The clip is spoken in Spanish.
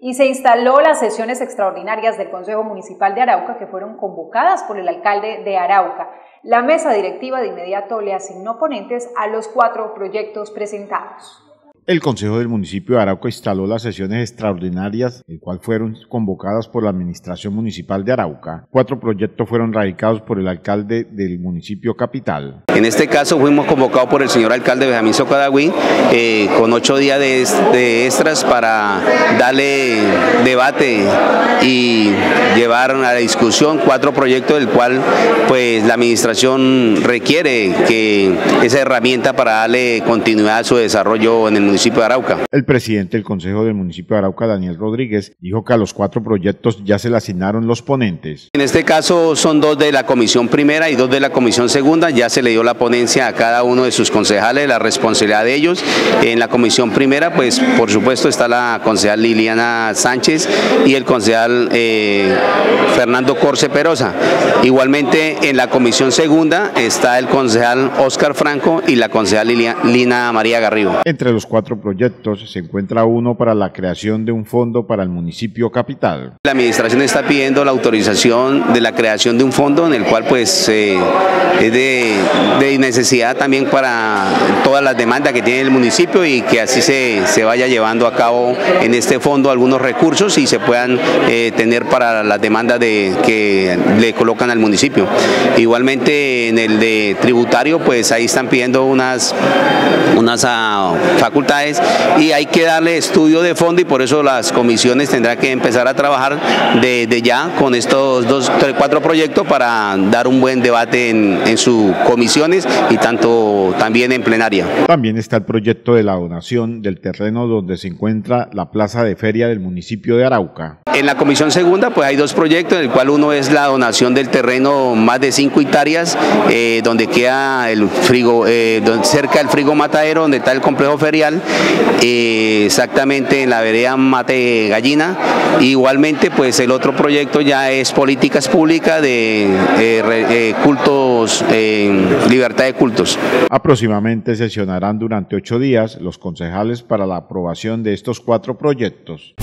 Y se instaló las sesiones extraordinarias del Consejo Municipal de Arauca que fueron convocadas por el alcalde de Arauca. La mesa directiva de inmediato le asignó ponentes a los cuatro proyectos presentados. El Consejo del Municipio de Arauca instaló las sesiones extraordinarias, el cual fueron convocadas por la Administración Municipal de Arauca. Cuatro proyectos fueron radicados por el alcalde del municipio capital. En este caso fuimos convocados por el señor alcalde Benjamín Socadagüí eh, con ocho días de, extras para darle debate y llevar a la discusión cuatro proyectos del cual pues la administración requiere que esa herramienta para darle continuidad a su desarrollo en el municipio municipio de Arauca. El presidente del Consejo del municipio de Arauca, Daniel Rodríguez, dijo que a los cuatro proyectos ya se le asignaron los ponentes. En este caso son dos de la comisión primera y dos de la comisión segunda, ya se le dio la ponencia a cada uno de sus concejales, la responsabilidad de ellos. En la comisión primera, pues por supuesto está la concejal Liliana Sánchez y el concejal eh, Fernando Corce Perosa. Igualmente en la comisión segunda está el concejal Oscar Franco y la concejal Lina María Garrido. Entre los cuatro proyectos se encuentra uno para la creación de un fondo para el municipio capital. La administración está pidiendo la autorización de la creación de un fondo en el cual pues eh, es de, necesidad también para todas las demandas que tiene el municipio y que así se, se vaya llevando a cabo en este fondo algunos recursos y se puedan eh, tener para las demandas de, que le colocan al municipio. Igualmente en el de tributario pues ahí están pidiendo unas, unas uh, facultades y hay que darle estudio de fondo y por eso las comisiones tendrán que empezar a trabajar de, ya con estos dos, tres, cuatro proyectos para dar un buen debate en, en sus comisiones y tanto también en plenaria. También está el proyecto de la donación del terreno donde se encuentra la plaza de feria del municipio de Arauca. En la comisión segunda pues hay dos proyectos, en el cual uno es la donación del terreno más de cinco hectáreas, eh, donde queda el frigo, eh, cerca del frigo matadero, donde está el complejo ferial, eh, exactamente en la vereda Mate Gallina. Igualmente pues el otro proyecto ya es políticas públicas de cultos, libertad de cultos. Aproximadamente sesionarán durante ocho días los concejales para la aprobación de estos cuatro proyectos.